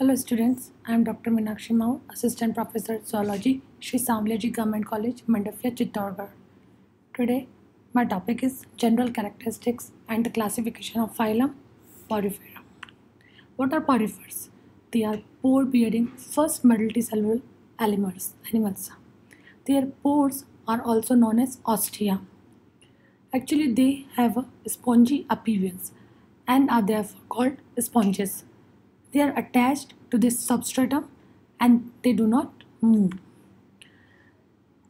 Hello students, I am Dr. Meenakshi Mahur, Assistant Professor Zoology, Sri Sanwaliaji Government College, Mandphia, Chittorgarh. Today, my topic is General Characteristics and the Classification of Phylum Porifera. What are porifers? They are pore-bearing first multicellular animals. animals. Their pores are also known as ostia. Actually, they have a spongy appearance and are therefore called sponges. They are attached to this substratum and they do not move.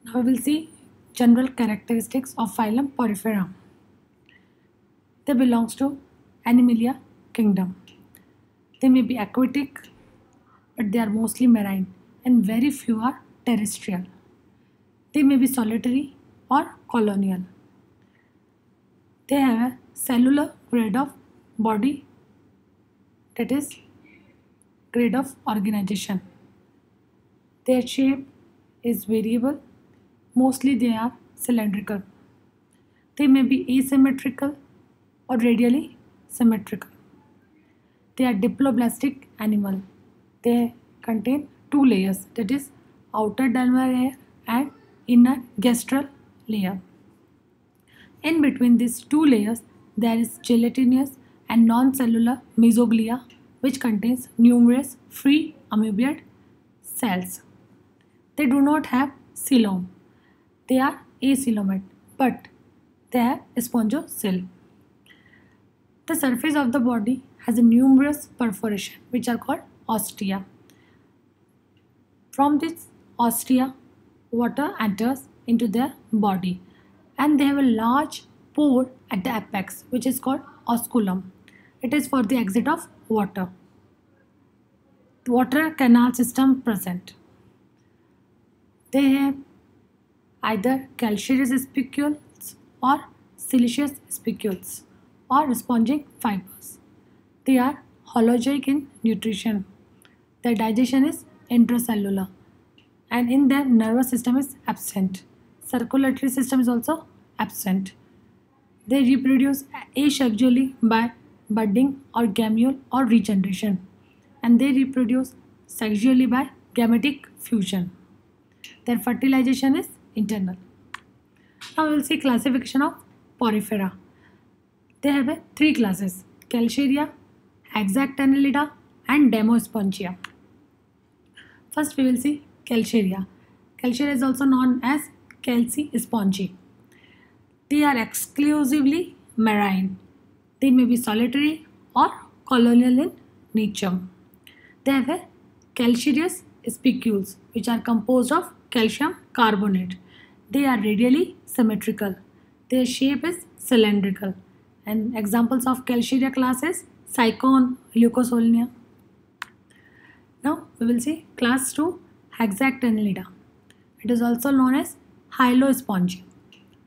Now we will see general characteristics of phylum Porifera. They belongs to Animalia kingdom. They may be aquatic but they are mostly marine and very few are terrestrial. They may be solitary or colonial. They have a cellular grade of body that is grade of organization. Their shape is variable, mostly they are cylindrical. They may be asymmetrical or radially symmetrical. They are diploblastic animal. They contain two layers that is outer dermal layer and inner gastral layer. In between these two layers there is gelatinous and non-cellular mesoglea which contains numerous free amoeboid cells. They do not have coelom. They are acoelomate but they have spongocele. The surface of the body has a numerous perforation which are called ostia. From this ostia, water enters into their body and they have a large pore at the apex which is called osculum. It is for the exit of water. Water canal system present. They have either calcareous spicules or siliceous spicules or spongin fibers. They are holozoic in nutrition. Their digestion is intracellular and in their nervous system is absent. Circulatory system is also absent. They reproduce asexually by budding or gemmule or regeneration and they reproduce sexually by gametic fusion. Their fertilization is internal. Now we will see classification of porifera. They have three classes Calcarea, Hexactinellida and Demospongia. First we will see Calcarea. Calcarea is also known as Calcispongiae. They are exclusively marine. They may be solitary or colonial in nature. They have a calcareous spicules which are composed of calcium carbonate. They are radially symmetrical. Their shape is cylindrical. And examples of Calcarea classes Sycon, Leucosolenia. Now we will see class 2 Hexactinellida. It is also known as Hyalospongiae.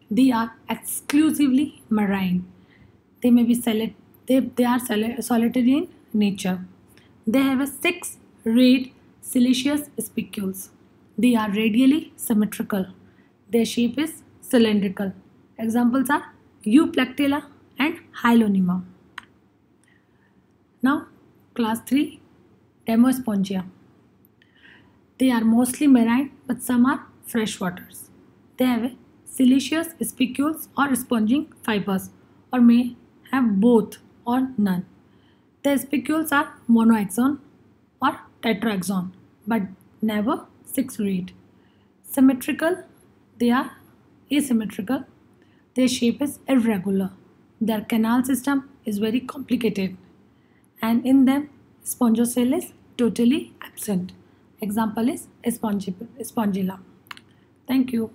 They are exclusively marine. They may be solid, they, they are solitary in nature. They have a six rayed siliceous spicules. They are radially symmetrical. Their shape is cylindrical. Examples are Euplectella and Hyalonema. Now class 3 Demospongia. They are mostly marine but some are freshwaters. They have siliceous spicules or spongin fibers or may have both or none. The spicules are monoaxon or tetraxon but never six-rayed. Symmetrical, they are asymmetrical. Their shape is irregular. Their canal system is very complicated and in them spongocele is totally absent. Example is spongilla. Thank you.